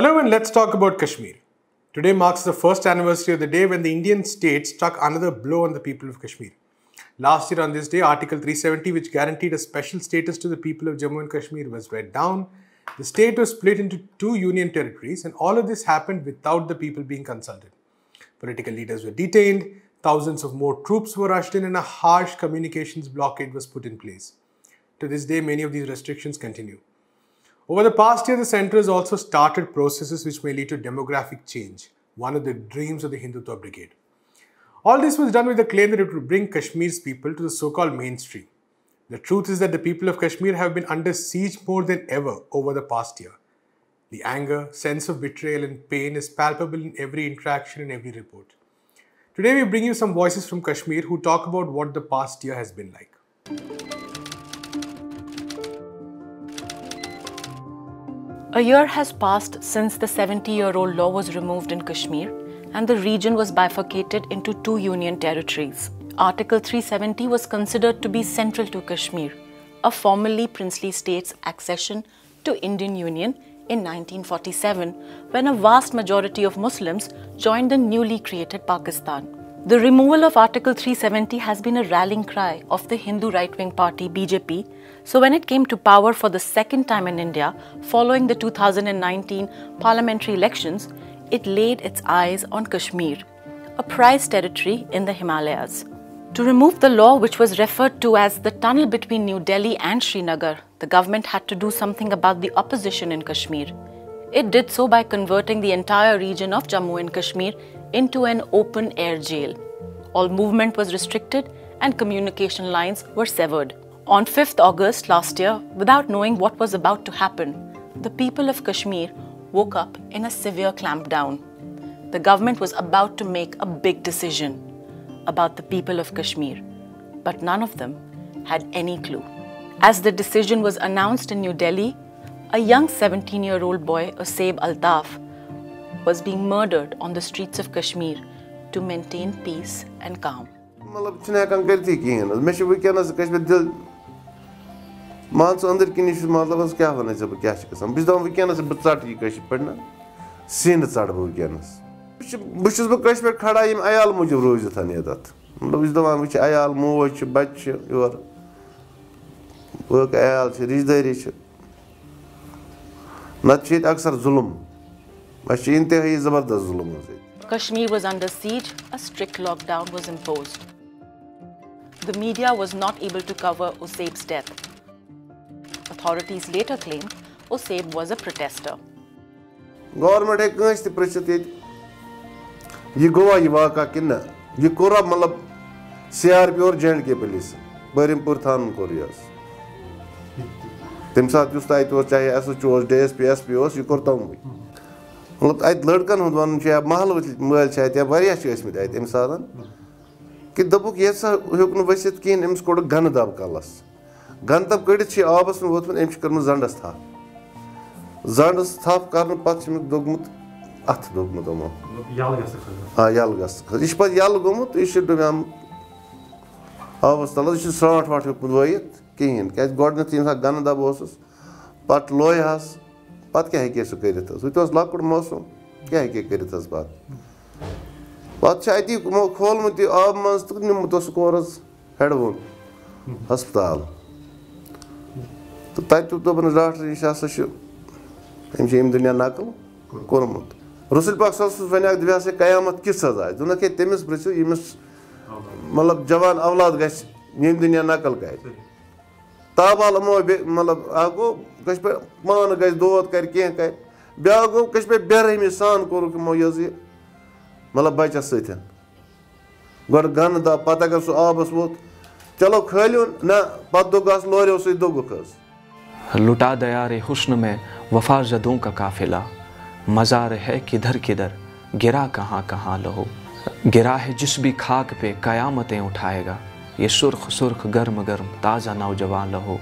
Hello and let's talk about Kashmir. Today marks the first anniversary of the day when the Indian state struck another blow on the people of Kashmir. Last year on this day, Article 370, which guaranteed a special status to the people of Jammu and Kashmir, was read down. The state was split into two union territories, and all of this happened without the people being consulted. Political leaders were detained, thousands of more troops were rushed in, and a harsh communications blockade was put in place. To this day, many of these restrictions continue. Over the past year, the centre has also started processes which may lead to demographic change, one of the dreams of the Hindutva Brigade. All this was done with the claim that it would bring Kashmir's people to the so called mainstream. The truth is that the people of Kashmir have been under siege more than ever over the past year. The anger, sense of betrayal, and pain is palpable in every interaction and every report. Today, we bring you some voices from Kashmir who talk about what the past year has been like. A year has passed since the 70 year old law was removed in Kashmir and the region was bifurcated into two union territories. Article 370 was considered to be central to Kashmir, a formerly princely state's accession to Indian Union in 1947 when a vast majority of Muslims joined the newly created Pakistan. The removal of Article 370 has been a rallying cry of the Hindu right wing party BJP. So, when it came to power for the second time in India following the 2019 parliamentary elections, it laid its eyes on Kashmir, a prized territory in the Himalayas. To remove the law, which was referred to as the tunnel between New Delhi and Srinagar, the government had to do something about the opposition in Kashmir. It did so by converting the entire region of Jammu and Kashmir into an open air jail. All movement was restricted and communication lines were severed. On 5th August last year, without knowing what was about to happen, the people of Kashmir woke up in a severe clampdown. The government was about to make a big decision about the people of Kashmir, but none of them had any clue. As the decision was announced in New Delhi, a young 17 year old boy, Oseb Altaf, was being murdered on the streets of Kashmir to maintain peace and calm. مطلب چھِنہٕ ہٮ۪کان کٔرتھٕے کِہیٖنۍ حظ مےٚ چھِ وٕنکٮ۪نَس کٔشمیٖر دِل مان ژٕ أنٛدٕر کِنی چھُس مطلب حظ کیٛاہ وَنَے ژےٚ بہٕ کیٛاہ چھِ گژھان بہٕ چھُس دَپان وٕنکٮ۪نَس بہٕ ژَٹ یہِ کٔشیٖرِ پٮ۪ٹھ نہ سیٖنہٕ ژَٹہٕ بہٕ وٕنکٮ۪نَس بہٕ چھُس بہٕ کٲشِر پٮ۪ٹھ کھڑا ییٚمہِ عیال موٗجوٗب روٗزِتھ ییٚتٮ۪تھ مطلب بہٕ چھُس دَپان وٕچھ عیال موج چھِ بَچہِ چھِ یورٕ بٲقٕے عیال چھِ رِشتہٕ دٲری چھِ نَتہٕ چھِ ییٚتہِ اَکثر ظُلُم बच्चे योर अयाल रिश्तेदारी नत अक्सर जुलम Kashmir was under siege, a strict lockdown was imposed. The media was not able to cover Oseb's death. Authorities later claimed Oseb was a protester. Government है कहीं से प्रश्न थे ये गोवा ये वाका किन्ना ये कोरा मतलब सीआरपी और जेंड के पुलिस बरिमपुर थान कोरियास तम सात युस तत चाहे S H O D S P S P यह कोर तम मतलब अत लड़कन हूं वन या महल मल या वह अम सात कि दोपुक ये हेक वसित कहें अम्स कोड़ गन दब कलस गन दब कड़ित आबस वोतमुत अम्स कर्म जंडस थप जंडस थप कर पे दोगमुत अथ दोगमुत यमो हाँ यल गह यह पे यल गोमुत यह डुब्याम आबस तल यह स्राट वाट हेकुत वत कहें क्या गोडनथ ये गन दब पे लोयहस पत् क्या हे सह कर सह लकुट मौसम क्या हे कर पत पे अति खोलमुत आब मज तो निमुत कोर हेडवोन हस्पताल तो तत दोपन डॉक्टर यह हसा अम दुनिया नकल कोर्मुत रसुल पाक वन दपा सा कयामत किस आए दोनक तमिस पृथ्व यमिस मतलब जवान औलाद गम दुनिया नकल कर ताबाल मो मतलब अ पे मान ग दोद कर कह ब्या गो पे बेरहमी सान कोर यह मतलब बचस सत गो गन द पत अगर सह आबस वोत चलो खलिन न पत दोगस लोरियो सह दोगुक लुटा दया रे हुस्न में वफा जदों का काफिला मज़ार है किधर किधर गिरा कहाँ कहाँ लहो गिरा है जिस भी खाक पे कयामतें उठाएगा ये सुर्ख सुर्ख गर्म गर्म ताज़ा नौजवान लहो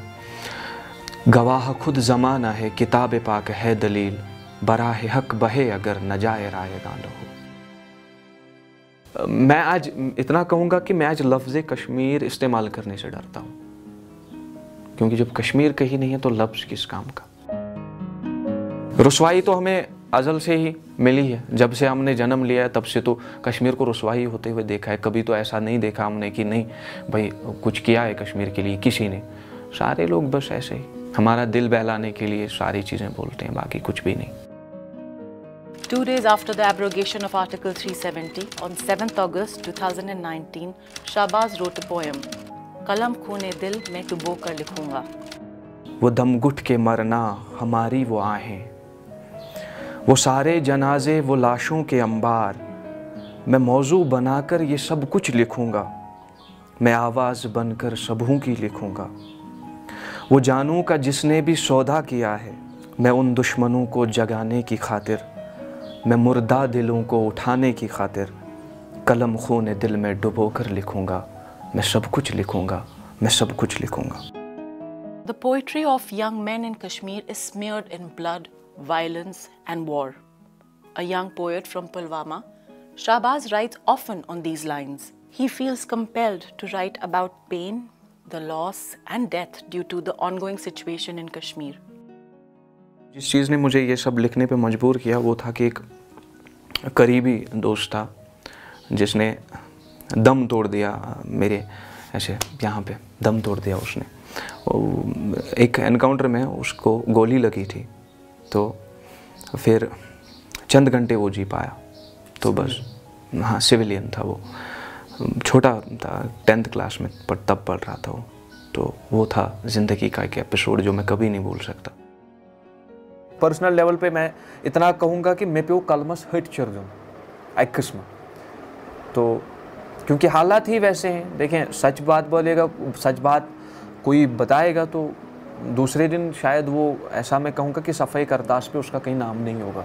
गवाह खुद ज़माना है, किताब पाक है दलील। बराह हक बहे अगर न जाए राय लहो मैं आज इतना कहूँगा कि मैं आज लफ्ज़ कश्मीर इस्तेमाल करने से डरता हूँ। क्योंकि जब कश्मीर कहीं नहीं है तो लफ्ज़ किस काम का? रसवाई तो हमें अजल से ही मिली है। जब से हमने जन्म लिया है, तब से तो कश्मीर को रसवाई होते हुए देखा है। कभी तो ऐसा नहीं देखा हमने कि नहीं, भाई कुछ किया है कश्मीर के लिए, किसी ने। सारे लोग बस ऐसे ही। हमारा दिल बहलाने के लिए सारी चीज़ें बोलते हैं बाकी कुछ भी नहीं। Two days after the abrogation of Article 370, on 7th August 2019, Shahbaz wrote a poem, Kalam khune dil मैं डुबो कर लिखूँगा वो दम घुट के मरना हमारी वो आहें वो सारे जनाजे वो लाशों के अंबार। मैं मौजू बनाकर ये सब कुछ लिखूँगा मैं आवाज़ बनकर सबों की लिखूँगा। वो जानू का जिसने भी सौदा किया है मैं उन दुश्मनों को जगाने की खातिर मैं मुर्दा दिलों को उठाने की खातिर कलम खून दिल में डुबो कर लिखूँगा मैं सब कुछ लिखूँगा मैं सब कुछ लिखूँगा The poetry of young men in Kashmir is smeared in blood, violence, and war. A young poet from Pulwama, Shahbaz writes often on these lines. He feels compelled to write about pain, the loss, and death due to the ongoing situation in Kashmir. जिस चीज़ ने मुझे ये सब लिखने पे मजबूर किया वो था कि एक करीबी दोस्त था जिसने दम तोड़ दिया मेरे ऐसे यहाँ पे दम तोड़ दिया उसने एक एनकाउंटर में उसको गोली लगी थी तो फिर चंद घंटे वो जी पाया तो बस हाँ सिविलियन था वो छोटा था टेंथ क्लास में, पर तब पढ़ रहा था वो। तो वो था ज़िंदगी का एक एपिसोड जो मैं कभी नहीं भूल सकता। पर्सनल लेवल पे मैं इतना कहूँगा कि मैं पे वो कलमस हट चर दूँ एक किस्म। तो क्योंकि हालात ही वैसे हैं, देखें, सच बात बोलेगा, सच बात कोई बताएगा तो दूसरे दिन शायद वो ऐसा मैं कहूँगा कि सफ़ाई करदास पे उसका कहीं नाम नहीं होगा।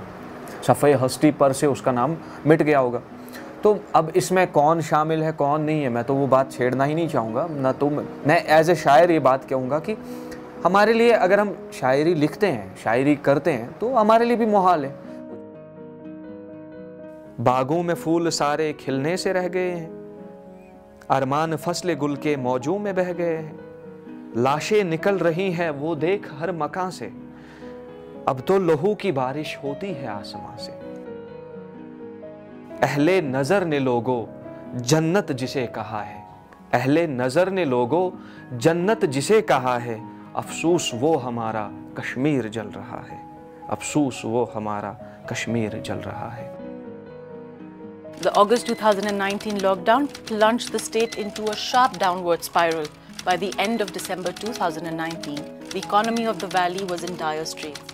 सफ़ाई हस्ती पर से उसका नाम मिट गया होगा। तो अब इसमें कौन शामिल है, कौन नहीं है, मैं तो वो बात छेड़ना ही नहीं चाहूँगा। ना तो मैं एज ए शायर ये बात कहूँगा कि हमारे लिए अगर हम शायरी लिखते हैं, शायरी करते हैं तो हमारे लिए भी मुहाल है। बागों में फूल सारे खिलने से रह गए हैं, अरमान फ़सल गुल के मौजू में बह गए हैं। लाशें निकल रही हैं वो देख हर मकान से, अब तो लहू की बारिश होती है आसमां से। अहले नज़र ने लोगो जन्नत जिसे कहा है अहले नज़र ने लोगो जन्नत जिसे कहा है अफसोस वो हमारा कश्मीर जल रहा है अफसोस वो हमारा कश्मीर जल रहा है The August 2019 lockdown plunged the state into a sharp downward spiral. By the end of December 2019, the economy of the valley was in dire straits.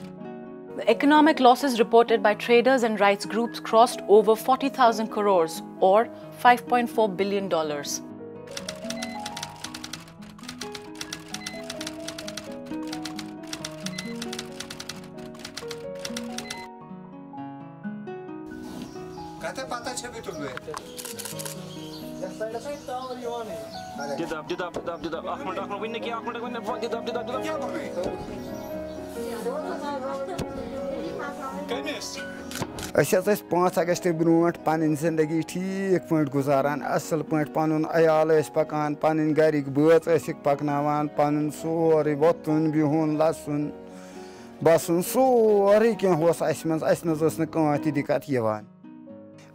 The economic losses reported by traders and rights groups crossed over 40,000 crores or $5.4 billion. Get up, get up, get up, get up. Ahmed, Ahmed, win the Ahmed, win the get up, get up, get up. کٔمِس أسۍ حظ ٲسۍ پانٛژھ اَگستہٕ برونٛٹھ پَنٕنۍ زندگی ٹھیٖک پٲٹھۍ گُزاران اَصٕل پٲٹھۍ پَنُن عیال ٲسۍ پَکان پَنٕنۍ گَرِکۍ بٲژ ٲسِکھ پَکناوان پَنُن سورُے وۄتھُن بِہُن لَسُن بَسُن سورُے کینٛہہ اوس اَسہِ منٛز اَسہِ نہ حظ ٲس نہٕ کانٛہہ تہِ دِقت یِوان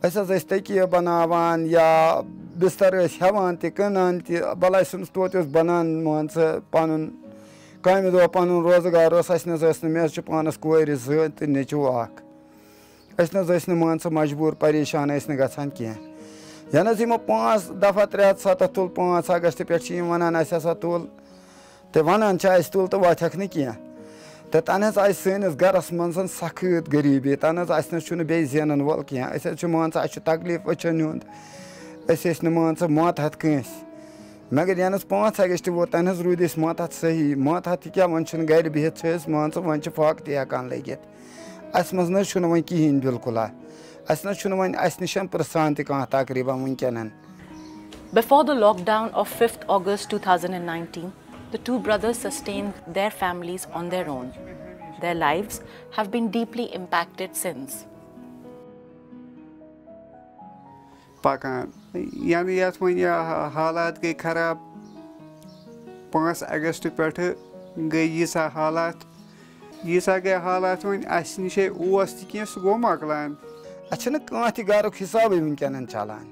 أسۍ حظ ٲسۍ تٔکیہِ بَناوان یا بِستَر ٲسۍ ہٮ۪وان تہِ کٕنان تہِ بَلاے سٕنٛز توتہِ اوس بَنان مان ژٕ پَنُن कामे दवा पन रोज़गार मे पानस कोर जो तो नेचो अस मान सो मजबूर परेशान गान कह यह पाँच दफ़ा त्रे हथ सतथ तुल पाँच अगस्त पे वनान हसा तुल तो वनान तुल तो वथक ना तो तन आई सस गरस मन सखत गरीबी तन अहन वोल कह मान तकलीफ़ अचन हूँ मान मोत हथ कंस मगर यनस पाँच अगस्ट वोतान रूद मात सही मात क्या वन गर बिहत मान वन फाक ते हकान लगित अस मज वन कहें बिल्कुल अस वन अस नश पुसान तह तकरीबा वनकन Before the lockdown of 5th August 2019, the two brothers sustained their families on their own. Their lives have been deeply impacted since. Pakan यानी यस वन हालात गई खराब पाँच अगस्त पेट गई यीसा हालात यीसा गई हालात वन अस नश ओस कह सह गो मकलान अ हिसाब वनकान चलान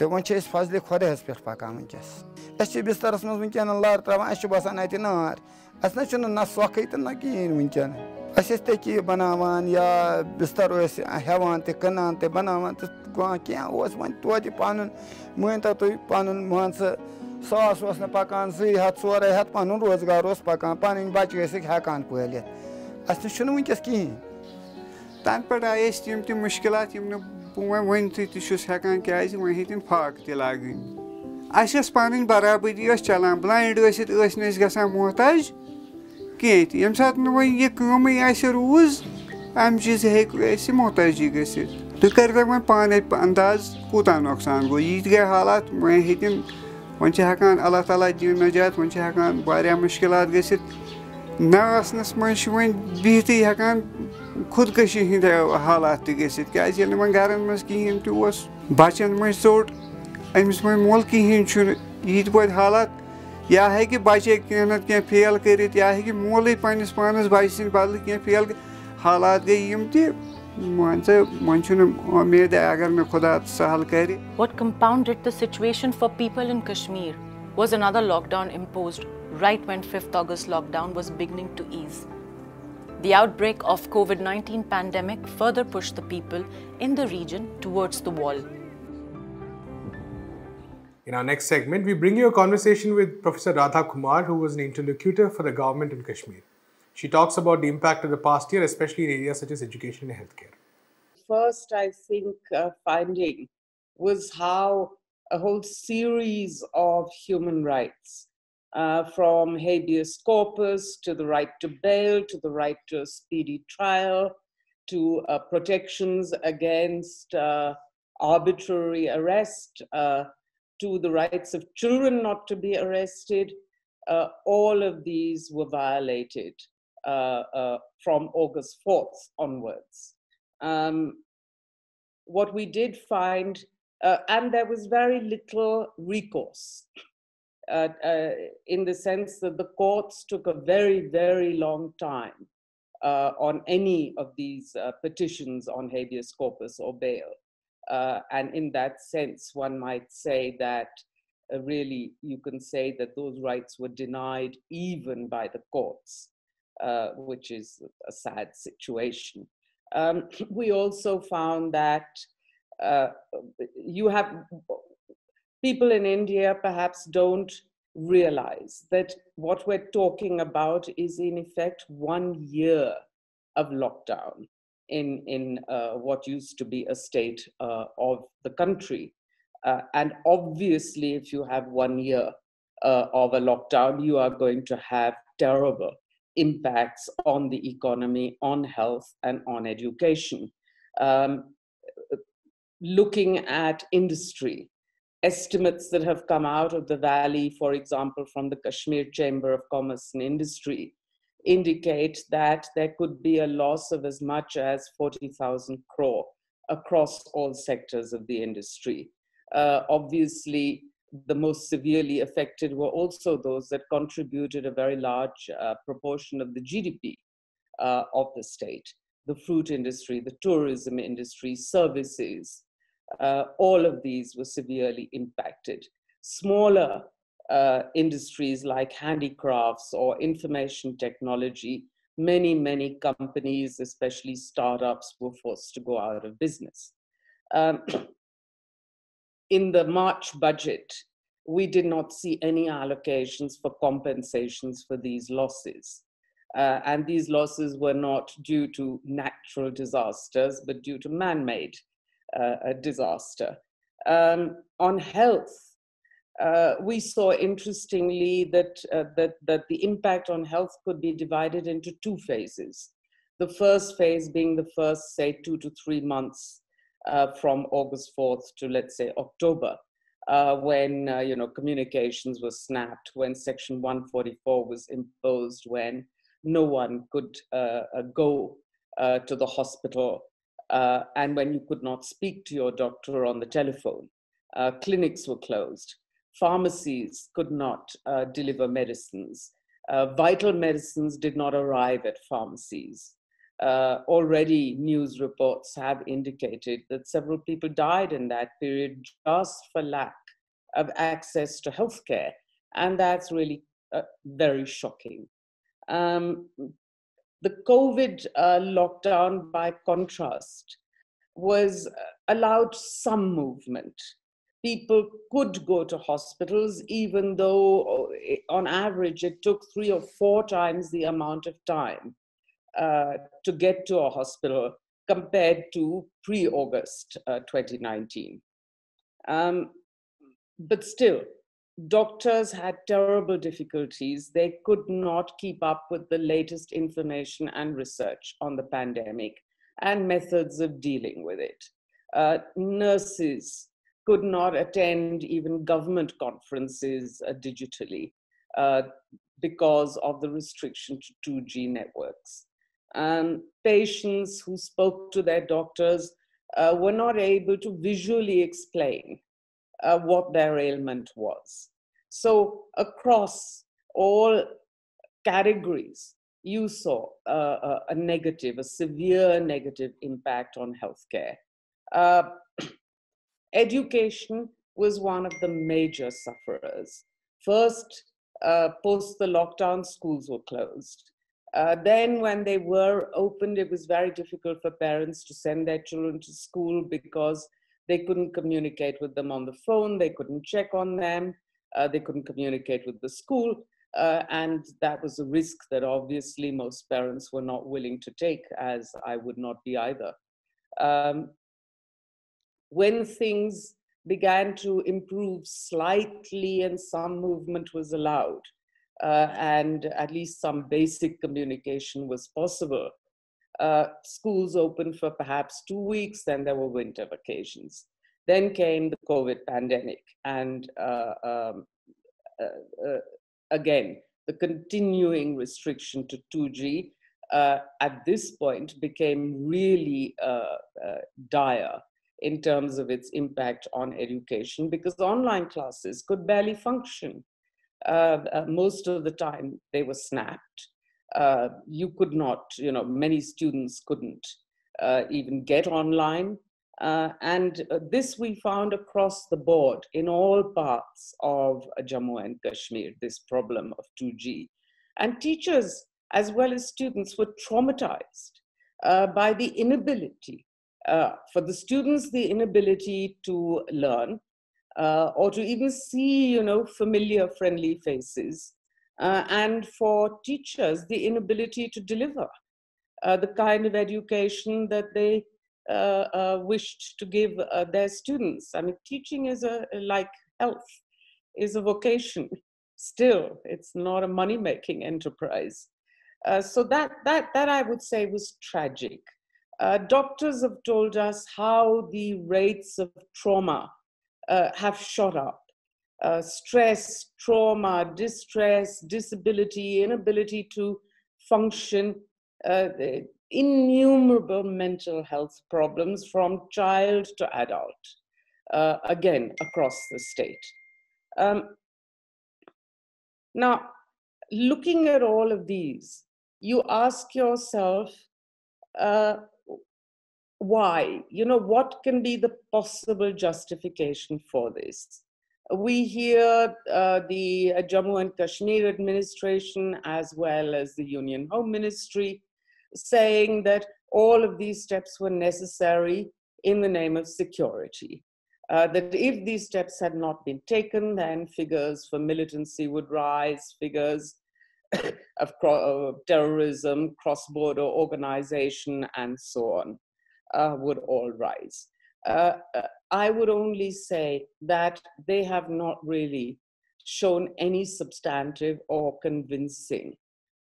तो वह फजल खुदास पे पकान वस बिस्तरस मे वनकान लर त्रा बसान अत नार अस ना ना सोखे तो ना कहें वनकान अस बनावान या बिस्तर हेवान ते कनान ते बनावान क्या वो तोत पन मान तु पन मान सास वो पकान जी हथ चोरे हथ पन रोज़गार उस पकान पन बचे हेकान पालित अस नुन कहें तम पे आए तम तुम मुश्किल वन तुस हेकान क्या वन हेतन फाक त लागन अस पन बराबरी चलान ब्लैंड ٲسِتھ ٲسۍ کینٛہہ تہِ ییٚمہِ ساتہٕ نہٕ وۄنۍ یہِ کٲمٕے آسہِ روٗز اَمہِ چیٖزٕ ہیٚکہِ أسہِ محتٲجی گٔژھِتھ تُہۍ کٔرۍتو وۄنۍ پانَے انداز کوٗتاہ نۄقصان گوٚو ییٖتۍ گٔے حالات وۄنۍ ہیٚتِن وۄنۍ چھِ ہٮ۪کان اللہ تعالیٰ دِیِن نجات وۄنۍ چھِ ہٮ۪کان واریاہ مُشکلات گٔژھِتھ نہ آسنَس منٛز چھِ وۄنۍ بِہتھٕے ہٮ۪کان خودکٔشی ہِنٛدۍ حالات تہِ گٔژھِتھ کیٛازِ ییٚلہِ نہٕ وۄنۍ گَرَن منٛز کِہیٖنۍ تہِ اوس بَچَن منٛز ژوٚٹ أمِس وۄنۍ مول کِہیٖنۍ چھُنہٕ ییٖتۍ پٲٹھۍ حالات یا ہیٚکہِ بَچے کینٛہہ نَتہٕ کینٛہہ فیل کٔرِتھ یا ہیٚکہِ مولٕے پنٛنِس پانَس بَچہِ سٕنٛدِ بدلہٕ کینٛہہ فیل حالات گٔے یِم تہِ مان ژٕ وۄنۍ چھُنہٕ اُمید اگر مےٚ خۄدا سہل کَرِ what compounded the situation for people in Kashmir was another lockdown imposed right when fifth August lockdown was beginning to ease The outbreak of COVID-19 pandemic further pushed the people in the region towards the wall. In our next segment, we bring you a conversation with Professor Radha Kumar, who was an interlocutor for the government in Kashmir. She talks about the impact of the past year, especially in areas such as education and healthcare. First, I think, uh, finding was how a whole series of human rights, uh, from habeas corpus to the right to bail, to the right to a speedy trial, to uh, protections against uh, arbitrary arrest, uh, to the rights of children not to be arrested, uh, all of these were violated uh, uh, from August 4th onwards. Um, what we did find, uh, and there was very little recourse. Uh, uh, in the sense that the courts took a very, very long time on any of these petitions on habeas corpus or bail. Uh, and in that sense, one might say that uh, really you can say that those rights were denied even by the courts, uh, which is a sad situation. Um, we also found that uh, you have people in India perhaps don't realize that what we're talking about is in effect one year of lockdown in, in uh, what used to be a state uh, of the country. Uh, and obviously, if you have one year uh, of a lockdown, you are going to have terrible impacts on the economy, on health, and on education. Um, looking at industry, estimates that have come out of the valley, for example, from the Kashmir Chamber of Commerce and Industry, indicate that there could be a loss of as much as 40,000 crore across all sectors of the industry. Uh, obviously, the most severely affected were also those that contributed a very large uh, proportion of the GDP uh, of the state the fruit industry, the tourism industry, services. Uh, all of these were severely impacted. Smaller uh, industries like handicrafts or information technology, many, many companies, especially startups, were forced to go out of business. Um, in the March budget, we did not see any allocations for compensations for these losses. Uh, and these losses were not due to natural disasters, but due to man made uh, disaster. Um, on health, uh, we saw interestingly that, uh, that, that the impact on health could be divided into two phases. The first phase being the first, say, two to three months uh, from August 4th to, let's say, October, uh, when, uh, you know, communications were snapped, when Section 144 was imposed, when no one could uh, go to the hospital, and when you could not speak to your doctor on the telephone. clinics were closed pharmacies could not uh, deliver medicines. Uh, vital medicines did not arrive at pharmacies. Uh, already, news reports have indicated that several people died in that period just for lack of access to healthcare. And that's really uh, very shocking. Um, the COVID uh, lockdown, by contrast, was uh, allowed some movement. People could go to hospitals, even though uh, on average it took three or four times the amount of time uh, to get to a hospital compared to pre August uh, 2019. Um, but still, doctors had terrible difficulties. They could not keep up with the latest information and research on the pandemic and methods of dealing with it. Uh, nurses could not attend even government conferences uh, digitally uh, because of the restriction to 2G networks. Um, patients who spoke to their doctors uh, were not able to visually explain uh, what their ailment was. So, across all categories, you saw uh, a, a, negative, a severe negative impact on healthcare. Education was one of the major sufferers. First, uh, post the lockdown, schools were closed. Uh, then, when they were opened, it was very difficult for parents to send their children to school because they couldn't communicate with them on the phone, they couldn't check on them, uh, they couldn't communicate with the school. Uh, and that was a risk that obviously most parents were not willing to take, as I would not be either. Um, when things began to improve slightly and some movement was allowed, uh, and at least some basic communication was possible, uh, schools opened for perhaps two weeks, then there were winter vacations. Then came the COVID pandemic, and uh, um, uh, uh, again, the continuing restriction to 2G uh, at this point became really dire in terms of its impact on education because online classes could barely function. Uh, uh, most of the time they were snapped. you could not, you know, many students couldn't even get online. Uh, and uh, this we found across the board in all parts of Jammu and Kashmir, this problem of 2G. And teachers, as well as students, were traumatized uh, by the inability, uh, for the students, the inability to learn uh, or to even see, you know, familiar, friendly faces. Uh, and for teachers, the inability to deliver the kind of education that they uh, uh, wished to give uh, their students. I mean, teaching is a like health is a vocation. Still, it's not a money-making enterprise. so that that that I would say was tragic. Doctors have told us how the rates of trauma have shot up. Uh, stress, trauma, distress, disability, inability to function, uh, innumerable mental health problems from child to adult, uh, again, across the state. Um, now, looking at all of these, you ask yourself, uh, why? You know, what can be the possible justification for this? We hear uh, the Jammu and Kashmir administration, as well as the Union Home Ministry, saying that all of these steps were necessary in the name of security. Uh, that if these steps had not been taken, then figures for militancy would rise, figures of uh, terrorism, cross border organization, and so on uh, would all rise. Uh, uh, I would only say that they have not really shown any substantive or convincing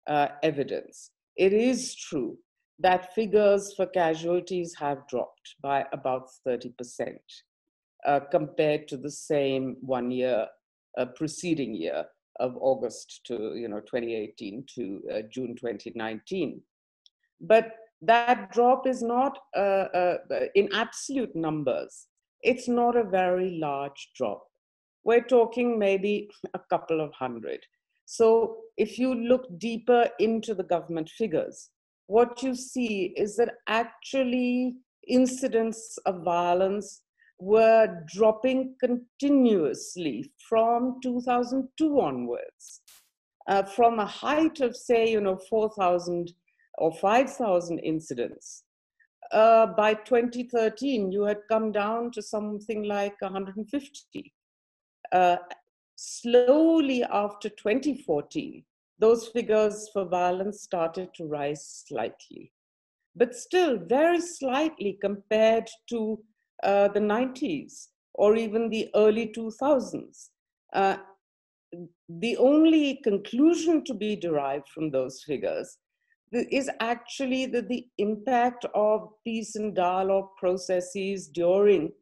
uh, evidence it is true that figures for casualties have dropped by about 30% uh, compared to the same one year, uh, preceding year of August to you know 2018 to uh, June 2019. But that drop is not uh, uh, in absolute numbers. It's not a very large drop. We're talking maybe a couple of hundred. So if you look deeper into the government figures, what you see is that actually incidents of violence were dropping continuously from 2002 onwards. Uh, from a height of, say, you know, 4,000 or 5,000 incidents, uh, by 2013, you had come down to something like 150. Uh, slowly after 2014, those figures for violence started to rise slightly, but still very slightly compared to uh, the 90s or even the early 2000s. Uh, the only conclusion to be derived from those figures is actually that the impact of peace and dialogue processes during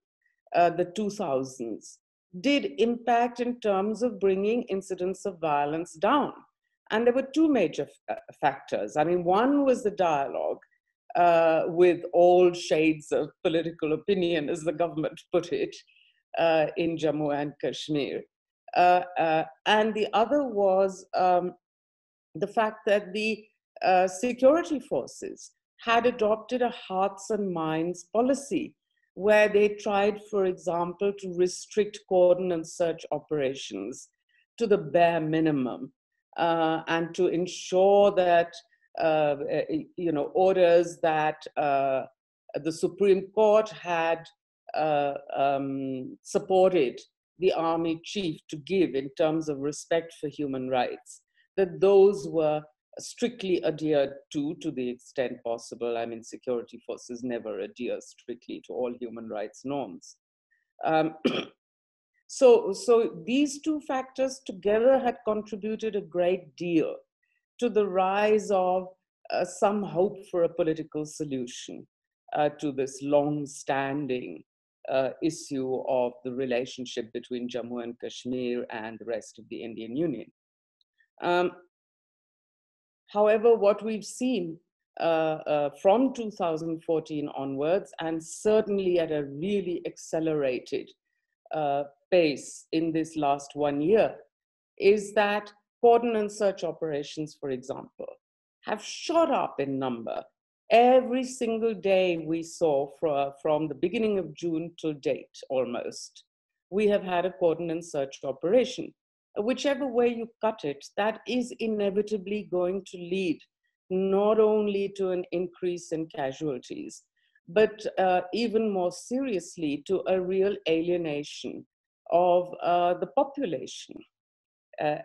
uh, the 2000s did impact in terms of bringing incidents of violence down. And there were two major uh, factors. I mean, one was the dialogue uh, with all shades of political opinion, as the government put it, uh, in Jammu and Kashmir. Uh, uh, and the other was um, the fact that the uh, security forces had adopted a hearts and minds policy where they tried, for example, to restrict cordon and search operations to the bare minimum uh, and to ensure that, uh, eh, you know, orders that uh, the Supreme Court had uh, um, supported the army chief to give in terms of respect for human rights, that those were strictly adhered to to the extent possible. I mean, security forces never adhere strictly to all human rights norms. Um, so, so these two factors together had contributed a great deal to the rise of uh, some hope for a political solution uh, to this long-standing uh, issue of the relationship between Jammu and Kashmir and the rest of the Indian Union. Um, However, what we've seen uh, uh, from 2014 onwards, and certainly at a really accelerated uh, pace in this last one year, is that cordon and search operations, for example, have shot up in number. Every single day we saw from, from the beginning of June to date almost, we have had a cordon and search operation whichever way you cut it, that is inevitably going to lead not only to an increase in casualties, but uh, even more seriously to a real alienation of uh, the population. Uh,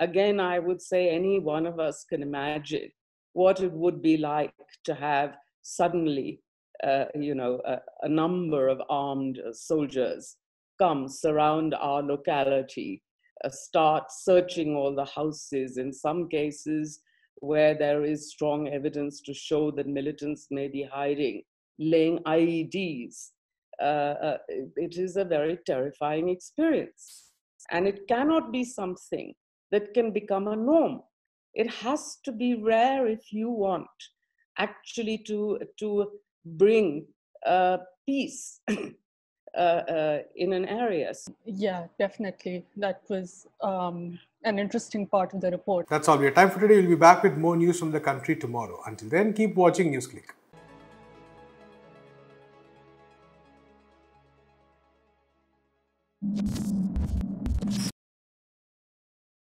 again, I would say any one of us can imagine what it would be like to have suddenly, uh, you know, a, a number of armed soldiers come surround our locality start searching all the houses. In some cases, where there is strong evidence to show that militants may be hiding, laying IEDs. Uh, uh, it is a very terrifying experience. And it cannot be something that can become a norm. It has to be rare if you want actually to, to bring uh, peace uh, uh, in an area. Yeah, definitely. That was um, an interesting part of the report. That's all we have time for today. We'll be back with more news from the country tomorrow. Until then, keep watching NewsClick.